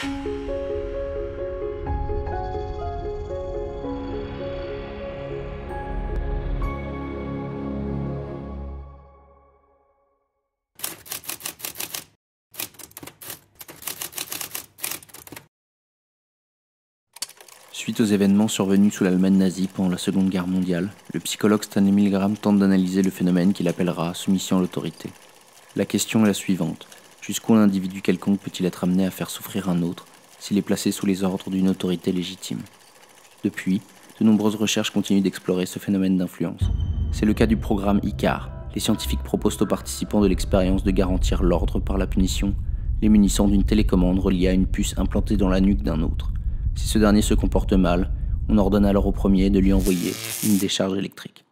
Suite aux événements survenus sous l'Allemagne nazie pendant la Seconde Guerre mondiale, le psychologue Stanley Milgram tente d'analyser le phénomène qu'il appellera soumission à l'autorité. La question est la suivante. Jusqu'où un individu quelconque peut-il être amené à faire souffrir un autre s'il est placé sous les ordres d'une autorité légitime? Depuis, de nombreuses recherches continuent d'explorer ce phénomène d'influence. C'est le cas du programme ICAR. Les scientifiques proposent aux participants de l'expérience de garantir l'ordre par la punition, les munissant d'une télécommande reliée à une puce implantée dans la nuque d'un autre. Si ce dernier se comporte mal, on ordonne alors au premier de lui envoyer une décharge électrique.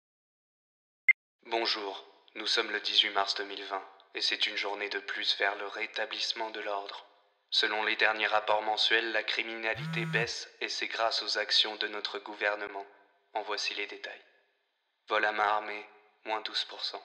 Bonjour, nous sommes le 18 mars 2020 et c'est une journée de plus vers le rétablissement de l'ordre. Selon les derniers rapports mensuels, la criminalité baisse et c'est grâce aux actions de notre gouvernement. En voici les détails. Vol à main armée, moins 12%.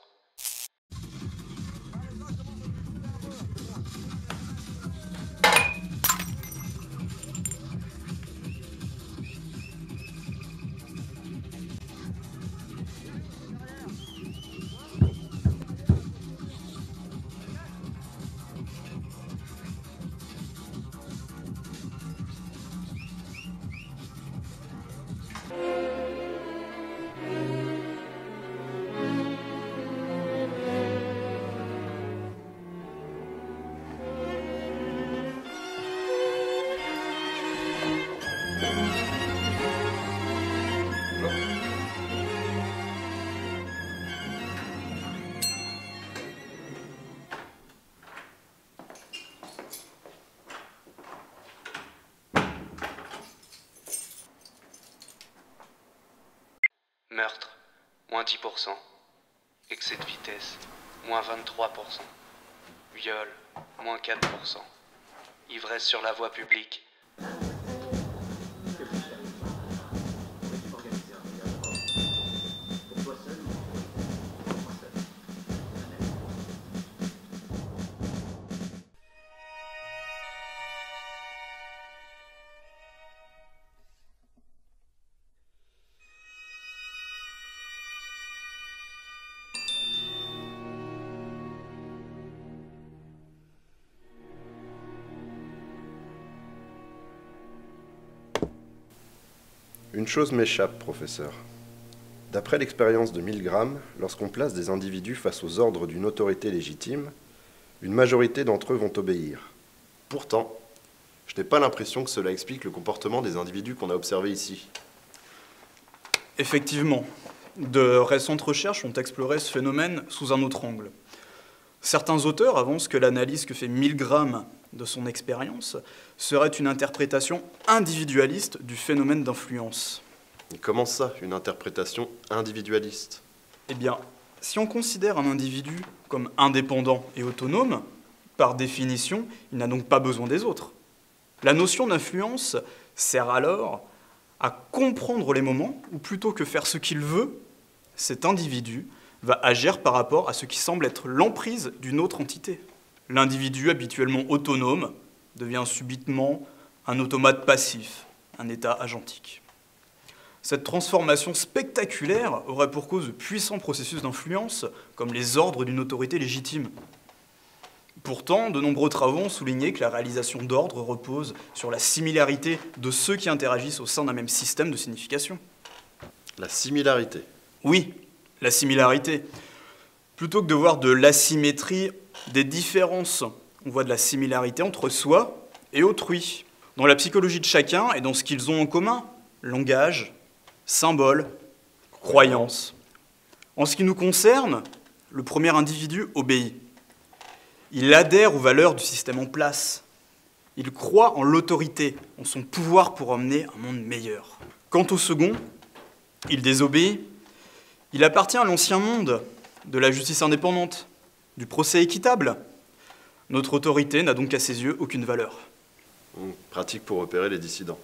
Moins 10%. Excès de vitesse, moins 23%. Viol, moins 4%. Ivresse sur la voie publique. Une chose m'échappe, professeur. D'après l'expérience de Milgram, lorsqu'on place des individus face aux ordres d'une autorité légitime, une majorité d'entre eux vont obéir. Pourtant, je n'ai pas l'impression que cela explique le comportement des individus qu'on a observés ici. Effectivement, de récentes recherches ont exploré ce phénomène sous un autre angle. Certains auteurs avancent que l'analyse que fait Milgram de son expérience serait une interprétation individualiste du phénomène d'influence. Comment ça, une interprétation individualiste? Eh bien, si on considère un individu comme indépendant et autonome, par définition, il n'a donc pas besoin des autres. La notion d'influence sert alors à comprendre les moments où plutôt que faire ce qu'il veut, cet individu va agir par rapport à ce qui semble être l'emprise d'une autre entité. L'individu habituellement autonome devient subitement un automate passif, un état agentique. Cette transformation spectaculaire aurait pour cause de puissants processus d'influence, comme les ordres d'une autorité légitime. Pourtant, de nombreux travaux ont souligné que la réalisation d'ordres repose sur la similarité de ceux qui interagissent au sein d'un même système de signification. La similarité Oui, la similarité. Plutôt que de voir de l'asymétrie, des différences, on voit de la similarité entre soi et autrui. Dans la psychologie de chacun et dans ce qu'ils ont en commun, langage, symbole, croyance. En ce qui nous concerne, le premier individu obéit. Il adhère aux valeurs du système en place. Il croit en l'autorité, en son pouvoir pour emmener un monde meilleur. Quant au second, il désobéit. Il appartient à l'ancien monde, de la justice indépendante, du procès équitable. Notre autorité n'a donc à ses yeux aucune valeur. Pratique pour repérer les dissidents.